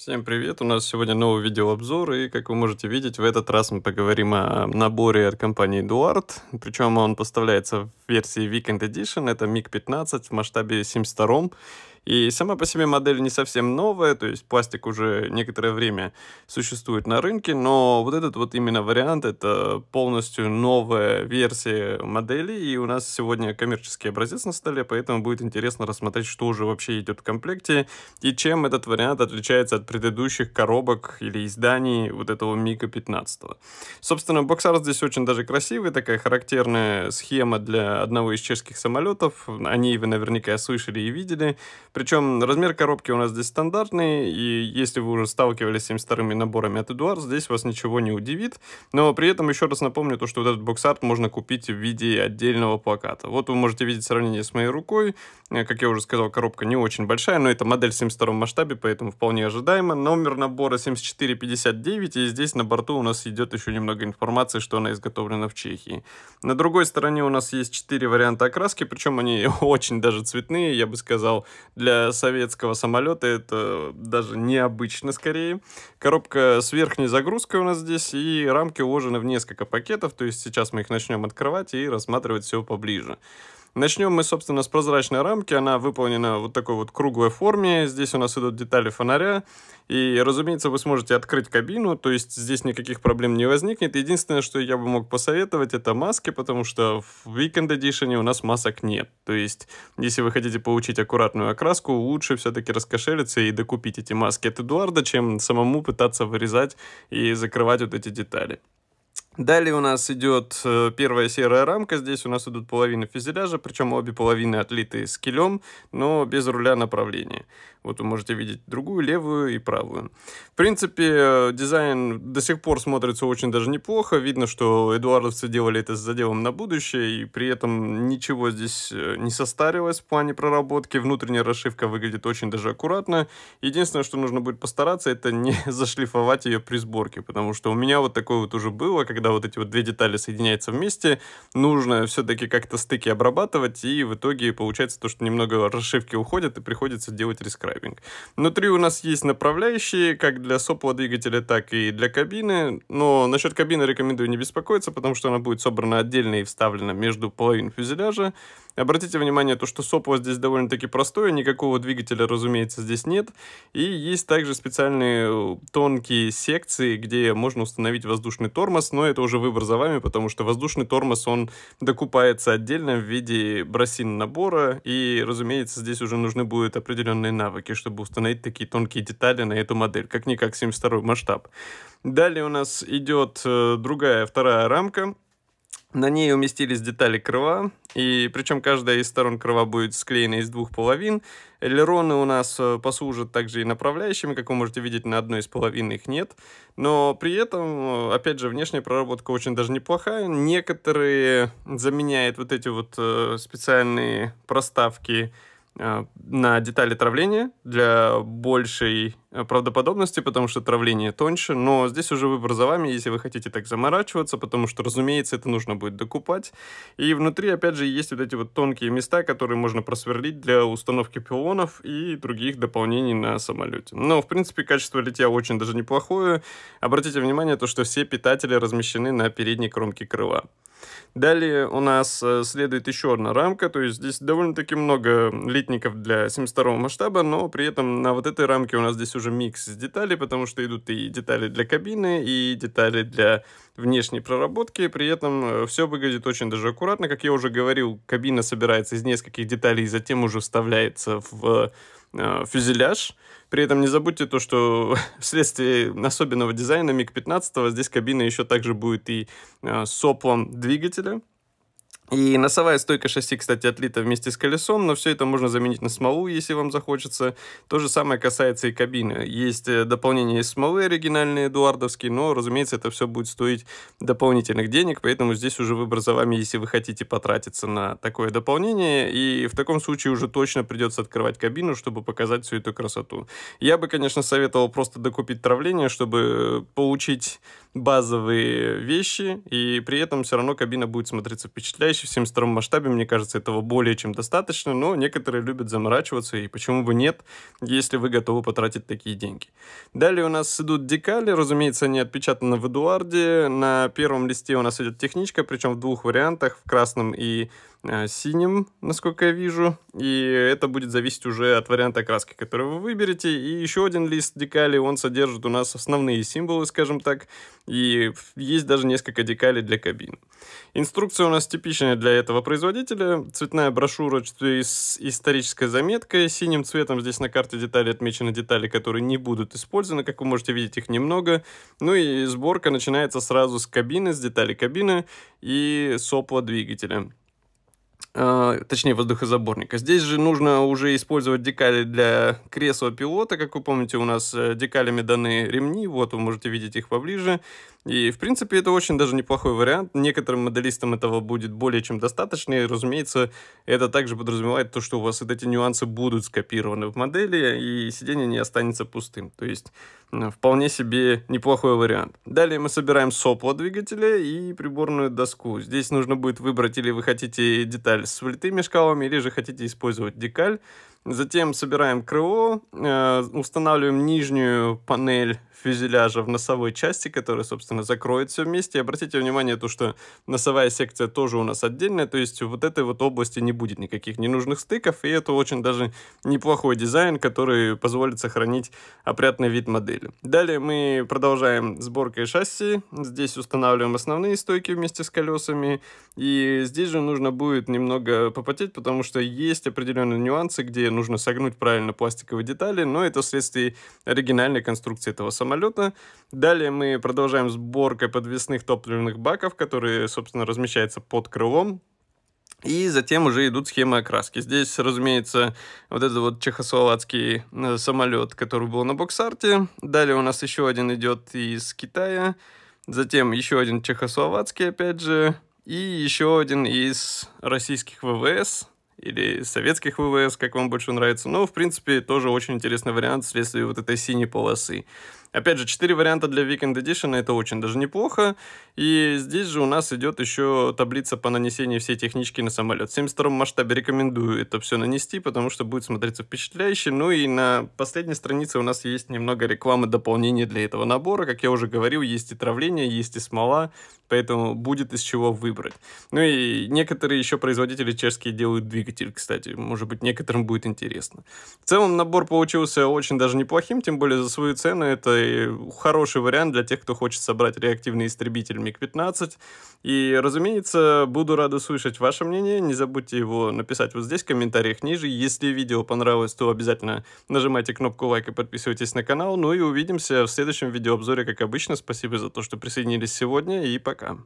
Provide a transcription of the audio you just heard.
Всем привет! У нас сегодня новый видеообзор, и, как вы можете видеть, в этот раз мы поговорим о наборе от компании Eduard. Причем он поставляется в версии Weekend Edition, это MiG-15 в масштабе 72 и сама по себе модель не совсем новая, то есть пластик уже некоторое время существует на рынке, но вот этот вот именно вариант, это полностью новая версия модели, и у нас сегодня коммерческий образец на столе, поэтому будет интересно рассмотреть, что уже вообще идет в комплекте, и чем этот вариант отличается от предыдущих коробок или изданий вот этого Мика 15. Собственно, боксар здесь очень даже красивый, такая характерная схема для одного из чешских самолетов, они вы наверняка слышали и видели, причем размер коробки у нас здесь стандартный, и если вы уже сталкивались с 72 наборами от Эдуард, здесь вас ничего не удивит. Но при этом еще раз напомню, то, что вот этот бокс-арт можно купить в виде отдельного плаката. Вот вы можете видеть сравнение с моей рукой. Э, как я уже сказал, коробка не очень большая, но это модель в 72 масштабе, поэтому вполне ожидаемо. Номер набора 7459, и здесь на борту у нас идет еще немного информации, что она изготовлена в Чехии. На другой стороне у нас есть 4 варианта окраски, причем они очень даже цветные, я бы сказал, для советского самолета это даже необычно скорее. Коробка с верхней загрузкой у нас здесь, и рамки уложены в несколько пакетов, то есть сейчас мы их начнем открывать и рассматривать все поближе. Начнем мы, собственно, с прозрачной рамки. Она выполнена вот такой вот круглой форме. Здесь у нас идут детали фонаря. И, разумеется, вы сможете открыть кабину, то есть здесь никаких проблем не возникнет. Единственное, что я бы мог посоветовать, это маски, потому что в Weekend Edition у нас масок нет. То есть, если вы хотите получить аккуратную окраску, лучше все-таки раскошелиться и докупить эти маски от Эдуарда, чем самому пытаться вырезать и закрывать вот эти детали. Далее у нас идет э, первая серая рамка. Здесь у нас идут половины фюзеляжа, причем обе половины отлиты скелем, но без руля направления. Вот вы можете видеть другую, левую и правую. В принципе, э, дизайн до сих пор смотрится очень даже неплохо. Видно, что эдуардовцы делали это с заделом на будущее, и при этом ничего здесь э, не состарилось в плане проработки. Внутренняя расшивка выглядит очень даже аккуратно. Единственное, что нужно будет постараться, это не зашлифовать ее при сборке, потому что у меня вот такое вот уже было, когда вот эти вот две детали соединяются вместе, нужно все-таки как-то стыки обрабатывать, и в итоге получается то, что немного расшивки уходят, и приходится делать рескрайбинг. Внутри у нас есть направляющие, как для сопла двигателя, так и для кабины, но насчет кабины рекомендую не беспокоиться, потому что она будет собрана отдельно и вставлена между половин фюзеляжа, Обратите внимание, то, что сопло здесь довольно-таки простое, никакого двигателя, разумеется, здесь нет. И есть также специальные э, тонкие секции, где можно установить воздушный тормоз, но это уже выбор за вами, потому что воздушный тормоз, он докупается отдельно в виде бросин набора, и, разумеется, здесь уже нужны будут определенные навыки, чтобы установить такие тонкие детали на эту модель, как-никак 72 масштаб. Далее у нас идет э, другая, вторая рамка, на ней уместились детали крыла, и причем каждая из сторон крыла будет склеена из двух половин. Элероны у нас э, послужат также и направляющими, как вы можете видеть, на одной из половин их нет. Но при этом, э, опять же, внешняя проработка очень даже неплохая. Некоторые заменяют вот эти вот э, специальные проставки на детали травления для большей э, правдоподобности, потому что травление тоньше, но здесь уже выбор за вами, если вы хотите так заморачиваться, потому что, разумеется, это нужно будет докупать. И внутри, опять же, есть вот эти вот тонкие места, которые можно просверлить для установки пилонов и других дополнений на самолете. Но, в принципе, качество литья очень даже неплохое. Обратите внимание, то, что все питатели размещены на передней кромке крыла. Далее у нас э, следует еще одна рамка, то есть здесь довольно-таки много литников для 72 масштаба, но при этом на вот этой рамке у нас здесь уже микс из деталей, потому что идут и детали для кабины, и детали для внешней проработки, при этом э, все выглядит очень даже аккуратно, как я уже говорил, кабина собирается из нескольких деталей и затем уже вставляется в фюзеляж, при этом не забудьте то, что вследствие особенного дизайна МиГ-15 здесь кабина еще также будет и э, соплом двигателя, и носовая стойка шасси, кстати, отлита вместе с колесом, но все это можно заменить на смолу, если вам захочется. То же самое касается и кабины. Есть э, дополнение из смолы оригинальные, эдуардовские, но, разумеется, это все будет стоить дополнительных денег, поэтому здесь уже выбор за вами, если вы хотите потратиться на такое дополнение. И в таком случае уже точно придется открывать кабину, чтобы показать всю эту красоту. Я бы, конечно, советовал просто докупить травление, чтобы получить базовые вещи, и при этом все равно кабина будет смотреться впечатляюще. В 72 масштабе, мне кажется, этого более чем достаточно, но некоторые любят заморачиваться, и почему бы нет, если вы готовы потратить такие деньги. Далее у нас идут декали, разумеется, они отпечатаны в Эдуарде. На первом листе у нас идет техничка, причем в двух вариантах, в красном и синим, насколько я вижу. И это будет зависеть уже от варианта краски, который вы выберете. И еще один лист декали, он содержит у нас основные символы, скажем так. И есть даже несколько декалей для кабин. Инструкция у нас типичная для этого производителя. Цветная брошюра с исторической заметкой. Синим цветом здесь на карте деталей отмечены детали, которые не будут использованы. Как вы можете видеть, их немного. Ну и сборка начинается сразу с кабины, с деталей кабины и сопла двигателя. А, точнее воздухозаборника. Здесь же нужно уже использовать декали для кресла пилота. Как вы помните, у нас э, декалями даны ремни, вот вы можете видеть их поближе. И, в принципе, это очень даже неплохой вариант. Некоторым моделистам этого будет более чем достаточно. И, разумеется, это также подразумевает то, что у вас вот эти нюансы будут скопированы в модели, и сиденье не останется пустым. То есть, вполне себе неплохой вариант. Далее мы собираем сопло двигателя и приборную доску. Здесь нужно будет выбрать, или вы хотите деталь с влитыми шкалами, или же хотите использовать декаль. Затем собираем крыло, э, устанавливаем нижнюю панель фюзеляжа в носовой части, которая, собственно, закроет все вместе. И обратите внимание, то, что носовая секция тоже у нас отдельная, то есть вот этой вот области не будет никаких ненужных стыков, и это очень даже неплохой дизайн, который позволит сохранить опрятный вид модели. Далее мы продолжаем сборкой шасси. Здесь устанавливаем основные стойки вместе с колесами, и здесь же нужно будет немного попотеть, потому что есть определенные нюансы, где нужно согнуть правильно пластиковые детали, но это вследствие оригинальной конструкции этого самолета. Далее мы продолжаем сборкой подвесных топливных баков, которые, собственно, размещаются под крылом. И затем уже идут схемы окраски. Здесь, разумеется, вот этот вот чехословацкий э, самолет, который был на боксарте. Далее у нас еще один идет из Китая. Затем еще один чехословацкий, опять же. И еще один из российских ВВС или советских ВВС, как вам больше нравится. Но, в принципе, тоже очень интересный вариант вследствие вот этой синей полосы. Опять же, 4 варианта для Weekend Edition, это очень даже неплохо. И здесь же у нас идет еще таблица по нанесению всей технички на самолет. В 72 масштабе рекомендую это все нанести, потому что будет смотреться впечатляюще. Ну и на последней странице у нас есть немного рекламы дополнения для этого набора. Как я уже говорил, есть и травление, есть и смола, поэтому будет из чего выбрать. Ну и некоторые еще производители чешские делают двигатель, кстати. Может быть, некоторым будет интересно. В целом набор получился очень даже неплохим, тем более за свою цену это хороший вариант для тех, кто хочет собрать реактивный истребитель МиГ-15. И, разумеется, буду рад услышать ваше мнение. Не забудьте его написать вот здесь, в комментариях ниже. Если видео понравилось, то обязательно нажимайте кнопку лайк и подписывайтесь на канал. Ну и увидимся в следующем видеообзоре, как обычно. Спасибо за то, что присоединились сегодня, и пока.